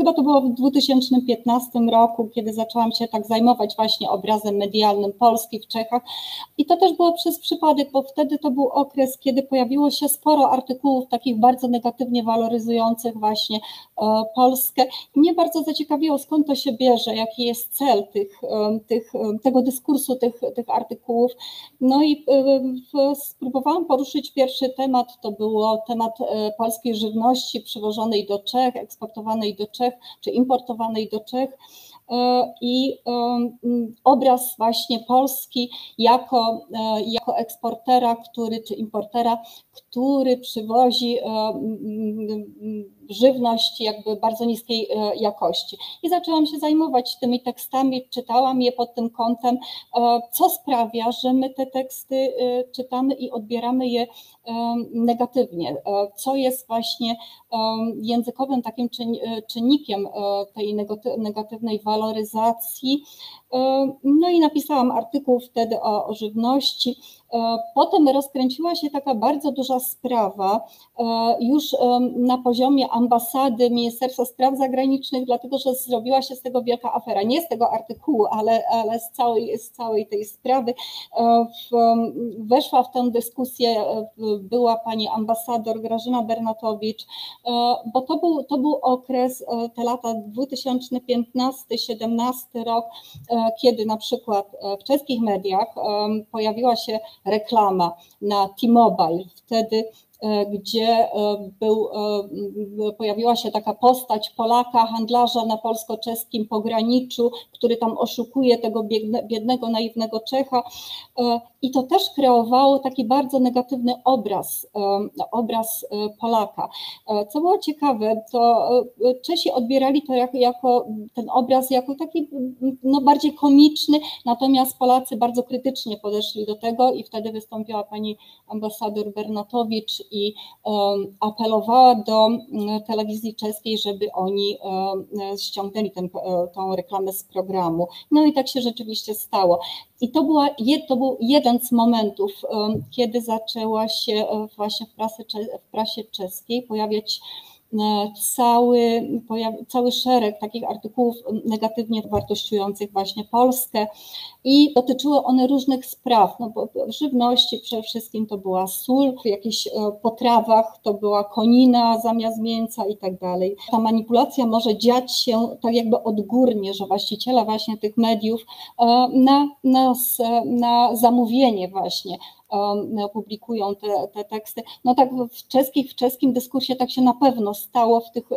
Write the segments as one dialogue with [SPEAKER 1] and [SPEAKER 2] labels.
[SPEAKER 1] chyba to było w 2015 roku, kiedy zaczęłam się tak zajmować właśnie obrazem medialnym Polski w Czechach. I to też było przez przypadek, bo wtedy to był okres, kiedy pojawiło się sporo artykułów takich bardzo negatywnie waloryzujących właśnie e, Polskę. Mnie bardzo zaciekawiło skąd to się bierze, jaki jest cel tych, e, tych, e, tego dyskursu, tych, tych artykułów. No i spróbowałam poruszyć pierwszy temat, to było temat polskiej żywności przywożonej do Czech, eksportowanej do Czech czy importowanej do Czech. I obraz właśnie Polski jako, jako eksportera, który czy importera, który przywozi żywność jakby bardzo niskiej e, jakości. I zaczęłam się zajmować tymi tekstami, czytałam je pod tym kątem, e, co sprawia, że my te teksty e, czytamy i odbieramy je negatywnie, co jest właśnie językowym takim czynnikiem tej negatywnej waloryzacji. No i napisałam artykuł wtedy o, o żywności. Potem rozkręciła się taka bardzo duża sprawa już na poziomie ambasady Ministerstwa Spraw Zagranicznych, dlatego że zrobiła się z tego wielka afera. Nie z tego artykułu, ale, ale z, całej, z całej tej sprawy. E, w, weszła w tę dyskusję, e, była pani ambasador Grażyna Bernatowicz, e, bo to był, to był okres, te lata 2015-17 rok, kiedy na przykład w czeskich mediach pojawiła się reklama na T-Mobile. Wtedy E, gdzie e, był, e, pojawiła się taka postać Polaka, handlarza na polsko-czeskim pograniczu, który tam oszukuje tego biednego, naiwnego Czecha. I to też kreowało taki bardzo negatywny obraz, obraz Polaka. Co było ciekawe, to Czesi odbierali to jako, jako ten obraz jako taki no, bardziej komiczny, natomiast Polacy bardzo krytycznie podeszli do tego i wtedy wystąpiła pani ambasador Bernatowicz i apelowała do telewizji czeskiej, żeby oni ściągnęli e, tą reklamę z programu. No i tak się rzeczywiście stało. I to, była, to był jeden z momentów, kiedy zaczęła się e, właśnie w, prasie, w prasie czeskiej pojawiać cały, cały szereg takich artykułów negatywnie wartościujących właśnie Polskę i dotyczyły one różnych spraw, no bo w żywności przede wszystkim to była sól, w jakichś e, potrawach to była konina zamiast mięsa i tak dalej. Ta manipulacja może dziać się tak jakby odgórnie, że właściciele właśnie tych mediów e, na, na, na zamówienie właśnie publikują te, te teksty. No tak w, czeskich, w czeskim dyskursie tak się na pewno stało w tych,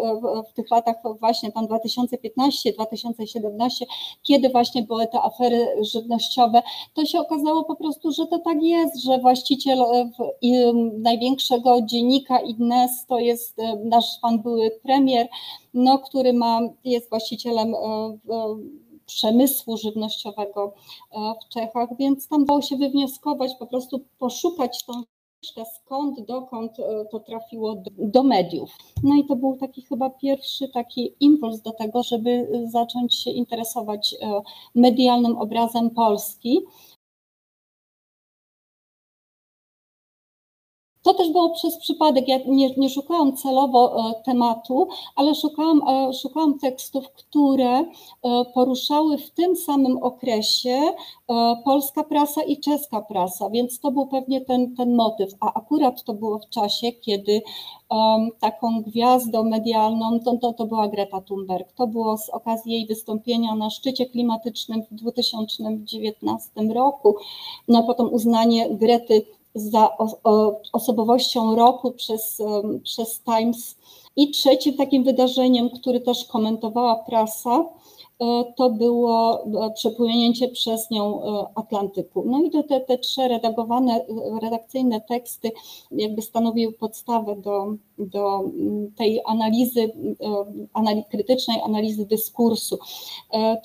[SPEAKER 1] w tych latach właśnie tam 2015-2017, kiedy właśnie były te afery żywnościowe, to się okazało po prostu, że to tak jest, że właściciel e, największego dziennika Innes to jest e, nasz pan były premier, no, który ma, jest właścicielem e, przemysłu żywnościowego e, w Czechach, więc tam dało się wywnioskować, po prostu poszukać tą skąd, dokąd e, to trafiło do, mediów. No i to był taki chyba pierwszy taki impuls do tego, żeby zacząć się interesować e, medialnym obrazem Polski. To też było przez przypadek. Ja nie, nie szukałam celowo e, tematu, ale szukałam, e, szukałam tekstów, które e, poruszały w tym samym okresie polska prasa i czeska prasa, więc to był pewnie ten, ten motyw. A akurat to było w czasie, kiedy taką gwiazdą medialną to, to, to była Greta Thunberg. To było z okazji jej wystąpienia na szczycie klimatycznym w 2019 roku. No a potem uznanie Grety za osobowością roku przez, przez Times. I trzecim takim wydarzeniem, który też komentowała prasa, to było e, przepłynięcie przez nią e, Atlantyku. No i te, te, te trzy redagowane, redakcyjne teksty jakby stanowiły podstawę do, do mm, tej analizy, analiz, krytycznej analizy dyskursu.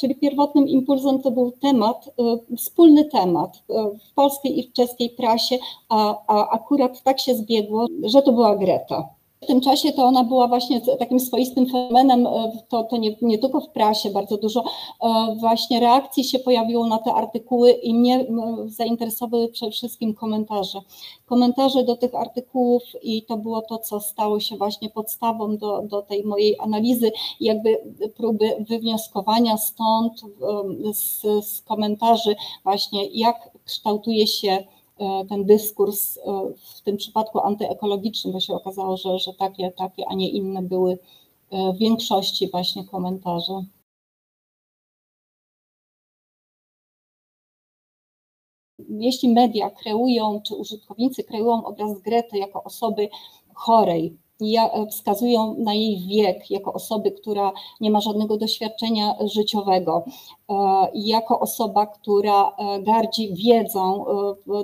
[SPEAKER 1] Czyli pierwotnym impulsem to był temat, wspólny temat w polskiej i w czeskiej prasie, a, a akurat tak się zbiegło, że to była Greta. W tym czasie to ona była właśnie takim swoistym fenomenem, e, to, to nie, nie tylko w prasie, bardzo dużo e, właśnie reakcji się pojawiło na te artykuły i mnie zainteresowały przede wszystkim komentarze. Komentarze do tych artykułów i to było to, co stało się właśnie podstawą do, do tej mojej analizy, jakby próby wywnioskowania stąd z, z komentarzy właśnie, jak kształtuje się ten dyskurs e, w tym przypadku antyekologiczny, bo się okazało, że, że takie, takie, a nie inne były e, w większości właśnie komentarze. Jeśli media kreują, czy użytkownicy kreują obraz Grety jako osoby chorej, E, wskazują na jej wiek jako osoby, która nie ma żadnego doświadczenia życiowego, e, jako osoba, która e, gardzi wiedzą,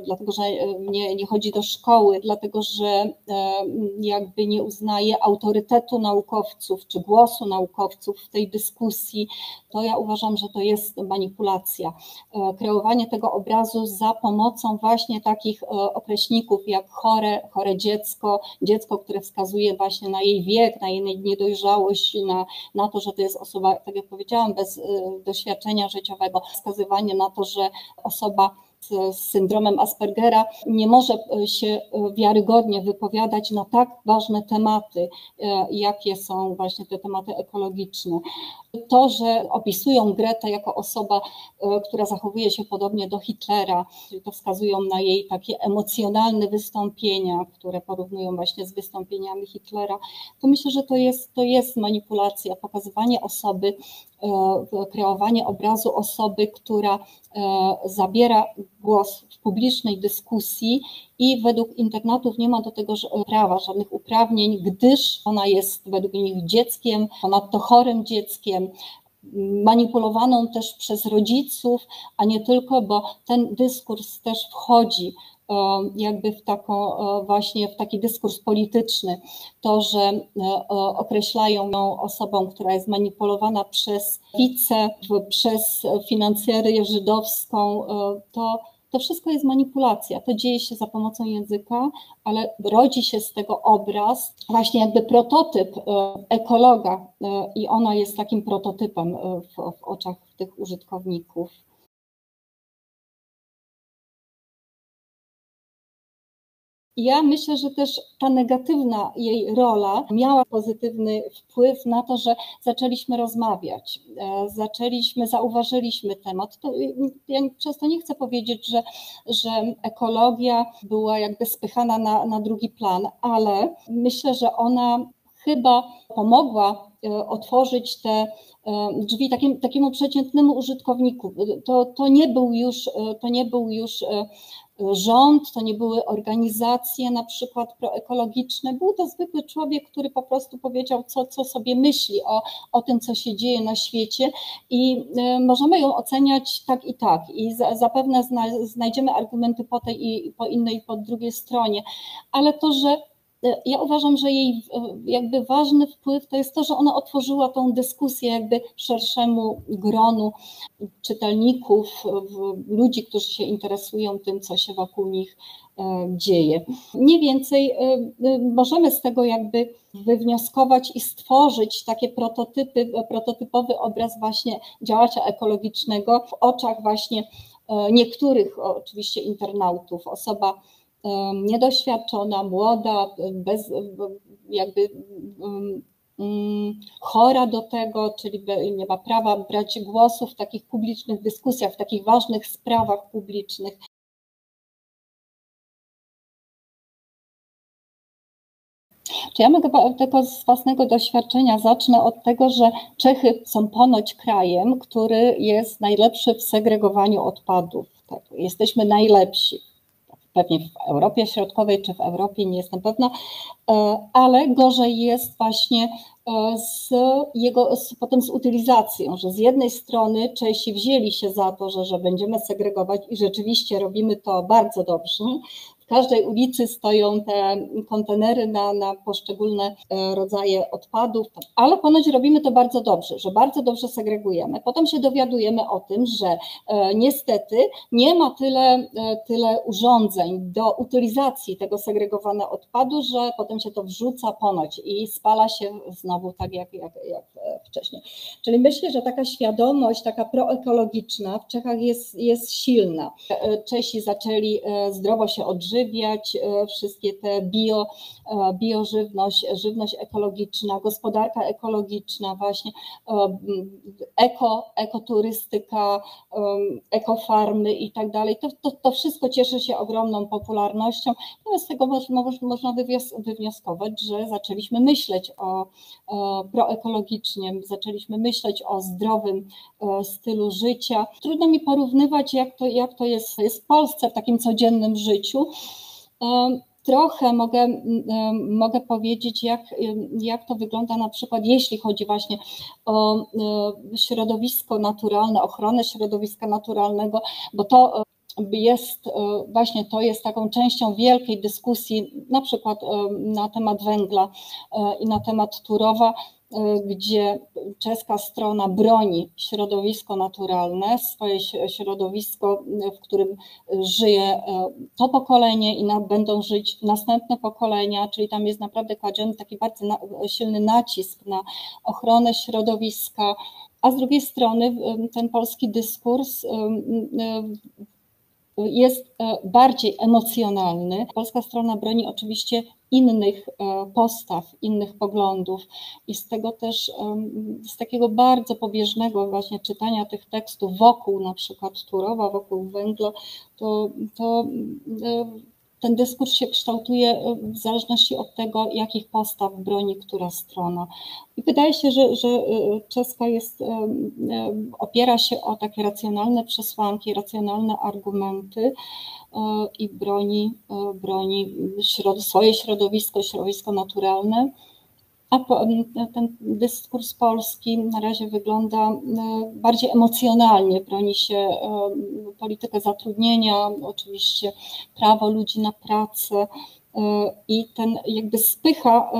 [SPEAKER 1] dlatego że nie, nie chodzi do szkoły, dlatego że jakby nie uznaje autorytetu naukowców czy głosu naukowców w tej dyskusji, to ja uważam, że to jest manipulacja. Kreowanie tego obrazu za pomocą właśnie takich określników jak chore, chore dziecko, dziecko, które wskazuje wskazuje właśnie na jej wiek, na jej niedojrzałość, na, na to, że to jest osoba, tak jak powiedziałam, bez y, doświadczenia życiowego, wskazywanie na to, że osoba z syndromem Aspergera nie może e, się e, wiarygodnie wypowiadać na tak ważne tematy, jakie są właśnie te tematy ekologiczne. To, że opisują Gretę jako osoba, która zachowuje się podobnie do Hitlera, to wskazują na jej takie emocjonalne wystąpienia, które porównują właśnie z wystąpieniami Hitlera, to myślę, że to jest, to jest manipulacja, pokazywanie osoby, kreowanie obrazu osoby, która zabiera głos w publicznej dyskusji i według internatów nie ma do tego prawa, żadnych uprawnień, gdyż ona jest według nich dzieckiem, ponadto chorym dzieckiem, manipulowaną też przez rodziców, a nie tylko, bo ten dyskurs też wchodzi E, jakby w taką e, właśnie w taki dyskurs polityczny, to, że e, określają ją osobą, która jest manipulowana przez wice, przez finansjerię żydowską, to to wszystko jest manipulacja. To dzieje się za pomocą języka, ale rodzi się z tego obraz, właśnie jakby prototyp ekologa, i ona jest takim prototypem w, w oczach tych użytkowników. Ja myślę, że też ta negatywna jej rola miała pozytywny wpływ na to, że zaczęliśmy rozmawiać, e, zaczęliśmy, zauważyliśmy temat. To, ja przez to nie chcę powiedzieć, że, że ekologia była jakby spychana na, na drugi plan, ale myślę, że ona chyba pomogła otworzyć te e, drzwi takim, takiemu przeciętnemu użytkownikowi. To, to, nie był już, to nie był już rząd, to nie były organizacje na przykład proekologiczne, był to zwykły człowiek, który po prostu powiedział, co, co sobie myśli o, o tym, co się dzieje na świecie i e, możemy ją oceniać tak i tak. I za, zapewne znajdziemy argumenty po tej i po innej, po drugiej stronie, ale to, że E, ja uważam, że jej e, jakby ważny wpływ to jest to, że ona otworzyła tą dyskusję jakby szerszemu gronu czytelników, ludzi, którzy się interesują tym, co się wokół nich e, dzieje. Mniej więcej możemy z tego jakby wywnioskować i stworzyć takie prototypy, prototypowy obraz właśnie działacza ekologicznego w oczach właśnie niektórych oczywiście internautów. Osoba niedoświadczona, młoda, bez, jakby chora do tego, czyli nie ma prawa brać głosu w takich publicznych dyskusjach, w takich ważnych sprawach publicznych. Czy ja mogę tego z własnego doświadczenia zacznę od tego, że Czechy są ponoć krajem, który jest najlepszy w segregowaniu odpadów. Tak, jesteśmy najlepsi pewnie w Europie Środkowej czy w Europie, nie jestem pewna, e, ale gorzej jest właśnie e, z jego, z, potem z utylizacją, że z jednej strony Czesi wzięli się za to, że, że będziemy segregować i rzeczywiście robimy to bardzo dobrze, w każdej ulicy stoją te kontenery na, na poszczególne e, rodzaje odpadów, ale ponoć robimy to bardzo dobrze, że bardzo dobrze segregujemy. Potem się dowiadujemy o tym, że e, niestety nie ma tyle, tyle urządzeń do utylizacji tego segregowanego odpadu, że potem się to wrzuca ponoć i spala się znowu tak jak, jak, jak wcześniej. Czyli myślę, że taka świadomość, taka proekologiczna w Czechach jest, jest silna. Czesi zaczęli zdrowo się odżywiać, e, wszystkie te bio, e, biożywność, żywność ekologiczna, gospodarka ekologiczna, właśnie e, eko, ekoturystyka, ekofarmy i tak dalej. To, to, to wszystko cieszy się ogromną popularnością. No z tego można, można wywnioskować, że zaczęliśmy myśleć o, o proekologicznie, zaczęliśmy myśleć o zdrowym stylu życia. Trudno mi porównywać, jak to, jak to jest, jest w Polsce w takim codziennym życiu. Trochę mogę, mogę powiedzieć, jak, jak to wygląda na przykład, jeśli chodzi właśnie o środowisko naturalne, ochronę środowiska naturalnego, bo to jest właśnie to jest taką częścią wielkiej dyskusji, na przykład na temat węgla i na temat Turowa, gdzie czeska strona broni środowisko naturalne, swoje środowisko, w którym żyje y, to pokolenie i będą żyć następne pokolenia, czyli tam jest naprawdę kładziony taki bardzo silny nacisk na ochronę środowiska, a z drugiej strony y, ten polski dyskurs jest bardziej emocjonalny. Polska strona broni oczywiście innych e, postaw, innych poglądów i z tego też, z takiego bardzo pobieżnego właśnie czytania tych tekstów wokół na przykład Turowa, wokół Węgla, to, to e, ten dyskurs się kształtuje e, w zależności od tego, jakich postaw broni która strona. I wydaje się, że, że czeska jest, opiera się o takie racjonalne przesłanki, racjonalne argumenty, i broni, broni środ swoje środowisko, środowisko naturalne. Ten dyskurs polski na razie wygląda e, bardziej emocjonalnie, broni się politykę zatrudnienia, oczywiście prawo ludzi na pracę i ten jakby spycha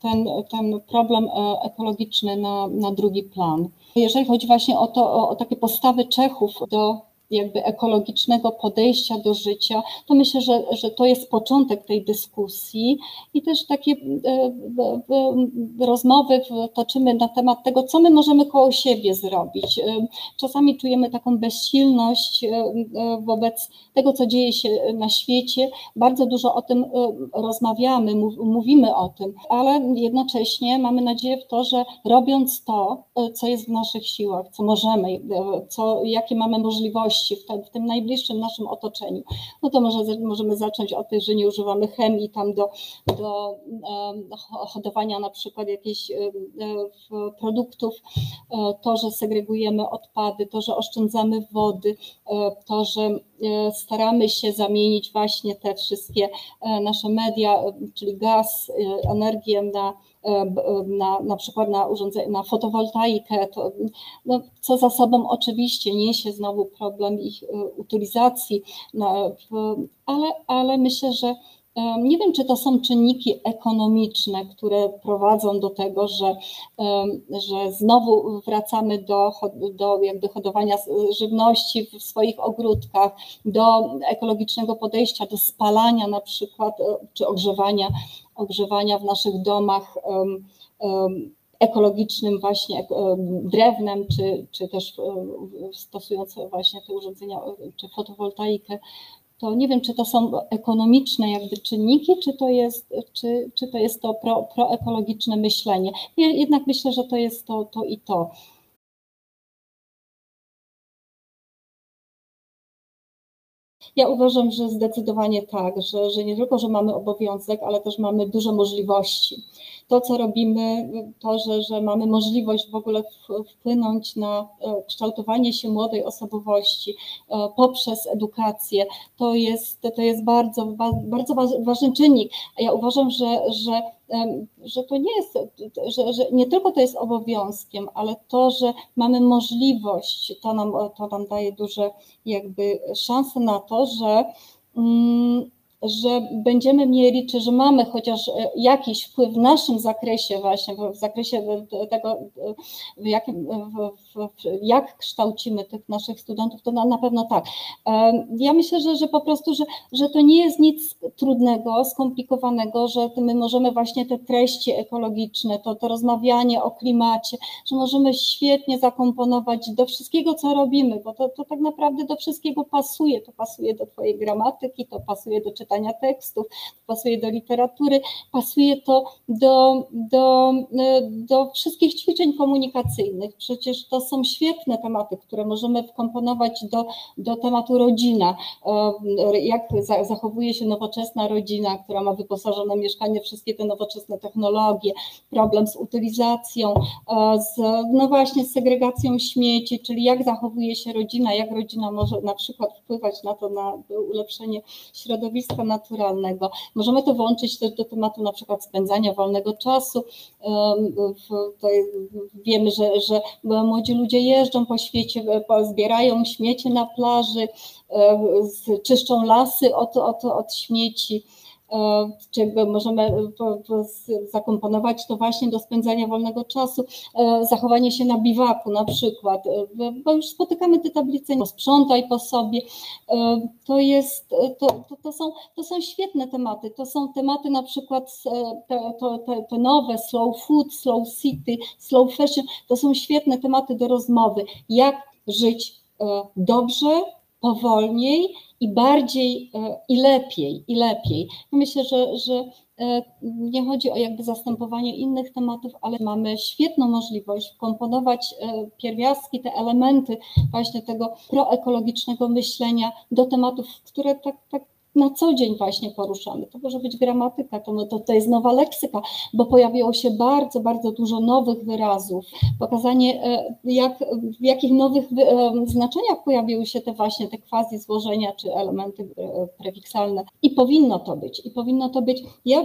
[SPEAKER 1] ten, ten problem ekologiczny na, na drugi plan. Jeżeli chodzi właśnie o to, o, o takie postawy Czechów do jakby ekologicznego podejścia do życia, to myślę, że, że to jest początek tej dyskusji i też takie e, rozmowy toczymy na temat tego, co my możemy koło siebie zrobić. E, czasami czujemy taką bezsilność e, wobec tego, co dzieje się na świecie. Bardzo dużo o tym rozmawiamy, mówimy o tym, ale jednocześnie mamy nadzieję w to, że robiąc to, co jest w naszych siłach, co możemy, co, jakie mamy możliwości, w, tym najbliższym naszym otoczeniu, no to może, możemy zacząć od tych, że nie używamy chemii tam do, do hodowania na przykład jakichś e, produktów, e, to, że segregujemy odpady, to, że oszczędzamy wody, e, to, że staramy się zamienić właśnie te wszystkie nasze media, czyli gaz, energię na na, na przykład na urządzenie, na fotowoltaikę, to, no, co za sobą oczywiście niesie znowu problem ich e, utylizacji, no, ale, ale myślę, że nie wiem, czy to są czynniki ekonomiczne, które prowadzą do tego, że, że znowu wracamy do, do jakby hodowania żywności w swoich ogródkach, do ekologicznego podejścia, do spalania na przykład, e, czy ogrzewania, ogrzewania w naszych domach ekologicznym właśnie drewnem, czy, czy też stosując właśnie te urządzenia, czy fotowoltaikę, to nie wiem, czy to są ekonomiczne jakby czynniki, czy to jest, czy, czy to, jest to pro, proekologiczne myślenie. Jednak myślę, że to jest to, to i to. Ja uważam, że zdecydowanie tak, że, że nie tylko, że mamy obowiązek, ale też mamy duże możliwości. To, co robimy, to, że, że mamy możliwość w ogóle wpłynąć na e, kształtowanie się młodej osobowości e, poprzez edukację, to jest, to jest bardzo, bardzo ważny czynnik. Ja uważam, że, że że to nie jest, że, że, nie tylko to jest obowiązkiem, ale to, że mamy możliwość, to nam, to nam daje duże jakby szanse na to, że, mm, że będziemy mieli, czy że mamy chociaż jakiś wpływ w naszym zakresie właśnie, w zakresie tego, w jakim, w, jak kształcimy tych naszych studentów, to na, na pewno tak. Ja myślę, że, że po prostu, że, że to nie jest nic trudnego, skomplikowanego, że my możemy właśnie te treści ekologiczne, to, to rozmawianie o klimacie, że możemy świetnie zakomponować do wszystkiego, co robimy, bo to, to tak naprawdę do wszystkiego pasuje. To pasuje do Twojej gramatyki, to pasuje do czytania tekstów, to pasuje do literatury, pasuje to do, do, do wszystkich ćwiczeń komunikacyjnych. Przecież to są świetne tematy, które możemy wkomponować do, do tematu rodzina. Jak zachowuje się nowoczesna rodzina, która ma wyposażone mieszkanie, wszystkie te nowoczesne technologie, problem z utylizacją, z, no właśnie z segregacją śmieci, czyli jak zachowuje się rodzina, jak rodzina może na przykład wpływać na to, na ulepszenie środowiska naturalnego. Możemy to włączyć też do tematu na przykład spędzania wolnego czasu. Wiemy, że, że młodzi ludzie jeżdżą po świecie, zbierają śmiecie na plaży, czyszczą lasy od, od, od śmieci czy możemy zakomponować to właśnie do spędzania wolnego czasu, zachowanie się na biwaku na przykład, bo już spotykamy te tablice, sprzątaj po sobie, to jest, to, to, to, są, to są świetne tematy, to są tematy na przykład te, te, te nowe, slow food, slow city, slow fashion, to są świetne tematy do rozmowy, jak żyć dobrze, powolniej i bardziej e, i lepiej, i lepiej. Myślę, że, że e, nie chodzi o jakby zastępowanie innych tematów, ale mamy świetną możliwość wkomponować e, pierwiastki, te elementy właśnie tego proekologicznego myślenia do tematów, które tak, tak na co dzień właśnie poruszamy. To może być gramatyka, to, to, to jest nowa leksyka, bo pojawiło się bardzo, bardzo dużo nowych wyrazów. Pokazanie, e, jak, w jakich nowych e, znaczeniach pojawiły się te właśnie te quasi złożenia czy elementy e, prefiksalne. I powinno to być, i powinno to być. Ja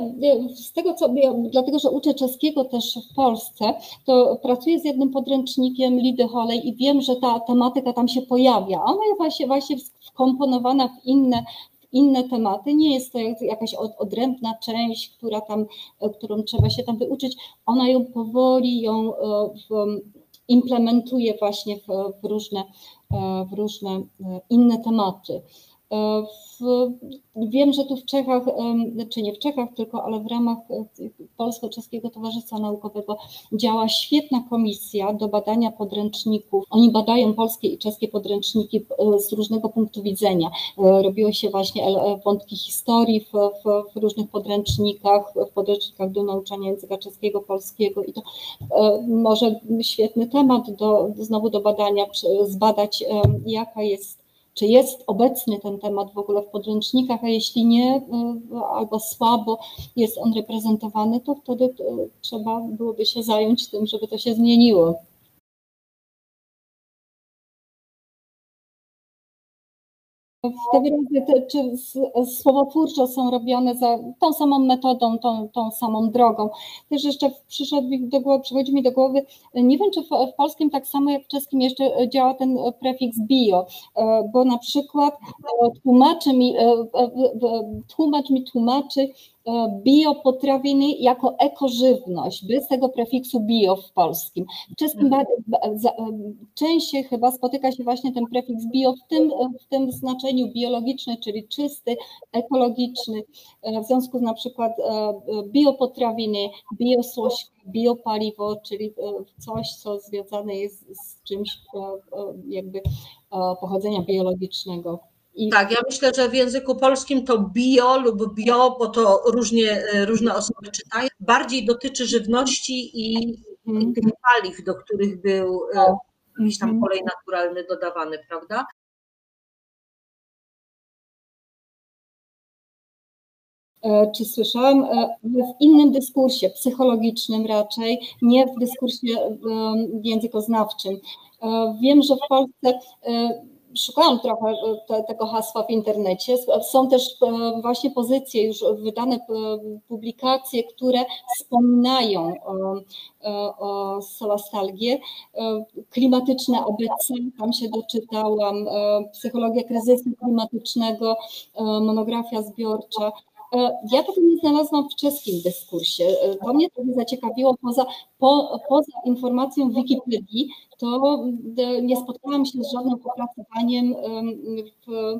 [SPEAKER 1] z tego, co, ja, dlatego, że uczę czeskiego też w Polsce, to pracuję z jednym podręcznikiem Lidy Holej i wiem, że ta tematyka tam się pojawia. Ona jest właśnie, właśnie wkomponowana w inne inne tematy. Nie jest to jakaś odrębna część, która tam, e, którą trzeba się tam wyuczyć. Ona ją powoli ją e, implementuje właśnie w, różne, e, w różne inne tematy. W, wiem, że tu w Czechach, czy nie w Czechach tylko, ale w ramach e, Polsko-Czeskiego Towarzystwa Naukowego działa świetna komisja do badania podręczników. Oni badają polskie i czeskie podręczniki e, z różnego punktu widzenia. E, robiło się właśnie wątki historii w, w, w różnych podręcznikach, w podręcznikach do nauczania języka czeskiego, polskiego i to może świetny temat do, znowu do badania, zbadać jaka jest czy jest obecny ten temat w ogóle w podręcznikach, a jeśli nie, y, albo słabo jest on reprezentowany, to wtedy y, trzeba byłoby się zająć tym, żeby to się zmieniło. Te wyrazy czy słowotwórczo są robione za tą samą metodą, tą, tą samą drogą. Też jeszcze przyszedł mi do głowy, przychodzi mi do głowy, nie wiem, czy w, w polskim tak samo jak w czeskim jeszcze działa ten prefiks bio, e, bo na przykład e, tłumaczy mi, e, tłumacz mi tłumaczy, biopotrawiny jako ekożywność, bez tego prefiksu bio w polskim. W czeskim mhm. częściej chyba spotyka się właśnie ten prefiks bio w tym, w tym znaczeniu biologiczny, czyli czysty, ekologiczny, e, w związku z na przykład e, biopotrawiny, biosłoś, biopaliwo, czyli coś, co związane jest z czymś jakby pochodzenia biologicznego.
[SPEAKER 2] I... Tak, ja myślę, że w języku polskim to bio lub bio, bo to różnie, e, różne osoby czytają, bardziej dotyczy żywności i mm. tych paliw, do których był e, jakiś tam kolej mhm. naturalny dodawany, prawda?
[SPEAKER 1] E, czy słyszałam w innym dyskursie, psychologicznym raczej, nie w dyskursie językoznawczym. Wiem, że w Polsce szukałam trochę te, tego hasła w internecie. Są też właśnie pozycje, już wydane publikacje, które wspominają o, o solastalgię. Klimatyczne ABC, tam się doczytałam, psychologia kryzysu klimatycznego, monografia zbiorcza. E, ja tego nie znalazłam w czeskim dyskursie. E, to mnie trochę zaciekawiło. Poza, po, poza informacją w Wikipedii, to e, nie spotkałam się z żadnym opracowaniem w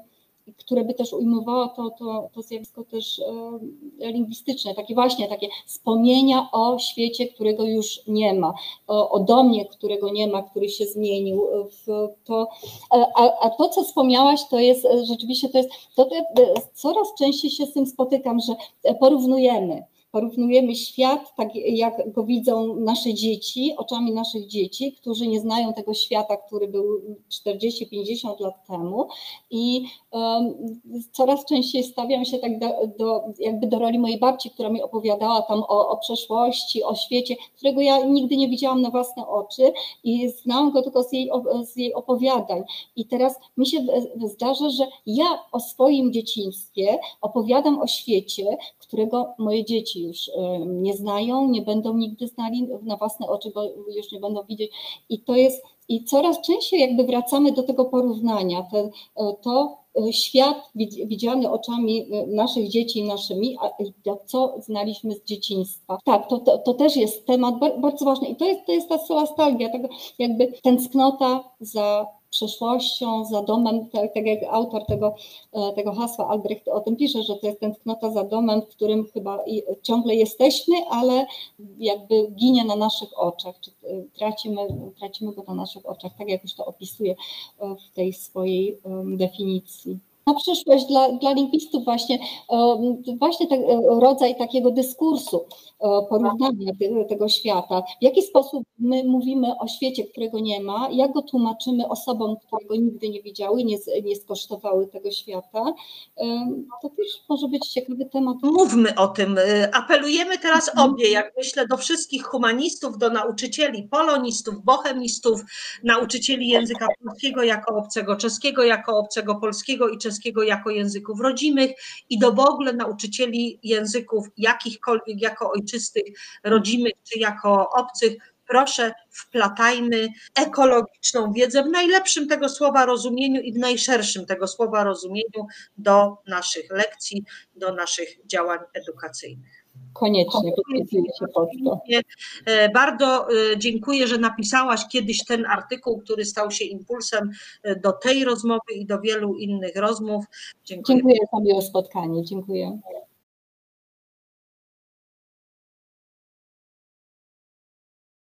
[SPEAKER 1] które by też ujmowało to, to, to zjawisko też e, lingwistyczne, takie właśnie takie wspomnienia o świecie, którego już nie ma, o, o domie, którego nie ma, który się zmienił. To, a, a to, co wspomniałaś, to jest e, rzeczywiście, to jest, to, to coraz częściej się z tym spotykam, że porównujemy porównujemy świat, tak jak go widzą nasze dzieci, oczami naszych dzieci, którzy nie znają tego świata, który był 40-50 lat temu i um, coraz częściej stawiam się tak do, do, jakby do roli mojej babci, która mi opowiadała tam o, o przeszłości, o świecie, którego ja nigdy nie widziałam na własne oczy i znałam go tylko z jej, z jej opowiadań. I teraz mi się zdarza, że ja o swoim dzieciństwie opowiadam o świecie, którego moje dzieci już nie znają, nie będą nigdy znali na własne oczy, bo już nie będą widzieć. I to jest, i coraz częściej jakby wracamy do tego porównania. Ten, to e, świat widziany oczami naszych dzieci i naszymi, a co znaliśmy z dzieciństwa. Tak, to, to, to, też jest temat bardzo ważny i to jest, to jest ta nostalgia, tego jakby tęsknota za przeszłością, za domem, tak, tak, jak autor tego, e, tego hasła Albrecht o tym pisze, że to jest tęsknota za domem, w którym chyba ciągle jesteśmy, ale jakby ginie na naszych oczach, czy e, tracimy, tracimy go na naszych oczach, tak jak już to opisuje e, w tej swojej definicji na przyszłość dla, dla lingwistów właśnie, właśnie ten rodzaj takiego dyskursu, porównania tego świata. W jaki sposób my mówimy o świecie, którego nie ma, jak go tłumaczymy osobom, które go nigdy nie widziały, nie, nie skosztowały tego świata. To też może być ciekawy temat.
[SPEAKER 2] Mówmy o tym. Apelujemy teraz mhm. obie, jak myślę, do wszystkich humanistów, do nauczycieli, polonistów, bohemistów, nauczycieli języka polskiego jako obcego, czeskiego jako obcego, polskiego i czeskiego jako języków rodzimych i do w ogóle nauczycieli języków jakichkolwiek jako ojczystych, rodzimych czy jako obcych, proszę wplatajmy ekologiczną wiedzę w najlepszym tego słowa rozumieniu i w najszerszym tego słowa rozumieniu do naszych lekcji, do naszych działań edukacyjnych.
[SPEAKER 1] Koniecznie, podpisuję się pod to.
[SPEAKER 2] E, bardzo e, dziękuję, że napisałaś kiedyś ten artykuł, który stał się impulsem e, do tej rozmowy i do wielu innych rozmów.
[SPEAKER 1] Dziękuję, dziękuję za miłe spotkanie. Dziękuję.